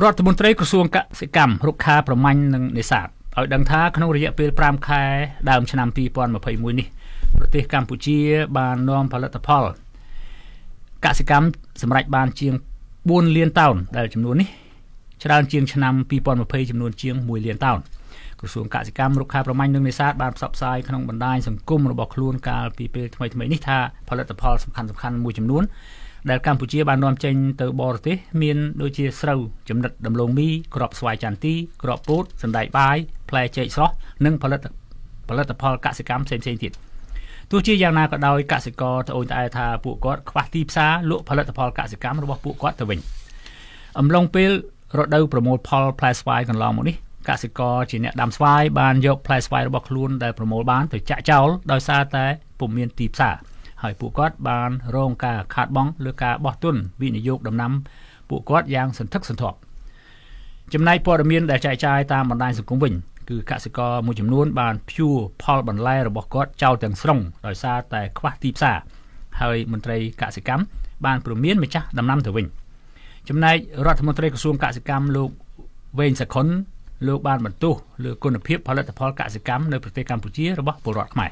រដ្ឋមន្ត្រីក្រសួងកសិកម្មរុក្ខាប្រមាញ់និងនេសាទឲ្យដឹងថាក្នុងរយៈពេល5ខែដើមឆ្នាំ2021នេះប្រទេសកម្ពុជា បាននាំផលិតផលកសិកម្មសម្រាប់បានជាង4លានតោនដែលចំនួននេះច្រើនជាងឆ្នាំ2020ចំនួនជាង1លានតោនក្រសួងកសិកម្មរុក្ខាប្រមាញ់និងនេសាទបានផ្សព្វផ្សាយក្នុងបណ្ដាញសង្គមរបស់ខ្លួនកាលពីពេលថ្មីៗនេះថាផលិតផលសំខាន់ៗមួយចំនួន ដែលកម្ពុជាបាននាំចេញទៅបរទេសមានដូចជាស្រូវចំណិតដំឡូងមីក្របស្វាយចន្ទទីក្របពោតសណ្តែកបាយផ្លែចេកស្រស់និងផលិតផលិតផលកសិកម្មផ្សេងៗទៀតទោះជាយ៉ាងណាក៏ដោយកសិករត្អូញត្អែថាពួកគាត់ខ្វះទីផ្សារលក់ផលិតផលកសិកម្មរបស់ពួកគាត់ទៅវិញអំឡុងពេលរដូវប្រមូលផលផ្លែស្វាយកន្លងមកនេះកសិករជាអ្នកដាំស្វាយបានយកផ្លែស្វាយរបស់ខ្លួនដែលប្រមូលបានទៅចាក់ចោលដោយសារតែពុំមានទីផ្សារ ហើយពួកគាត់បានរងការខាតបង់លើការបោះទុនវិនិយោគដំណាំពួកគាត់យ៉ាងសន្ធឹកសន្ធាប់ចំណែកព័ត៌មានដែលចែកចាយតាមបណ្ដាញសង្គមវិញគឺកសិករមួយចំនួនបានភួរផលបន្លែរបស់គាត់ចោលទាំងស្រុងដោយសារតែខ្វះទីផ្សារហើយមន្ត្រីកសិកម្មបានព្រមានម្ចាស់ដំណាំទៅវិញចំណែករដ្ឋមន្ត្រីក្រសួងកសិកម្មលោកវេងសខុនលោកបានបន្ទោសលើគុណភាពផលិតផលកសិកម្មនៅប្រទេសកម្ពុជារបស់ពលរដ្ឋខ្មែរ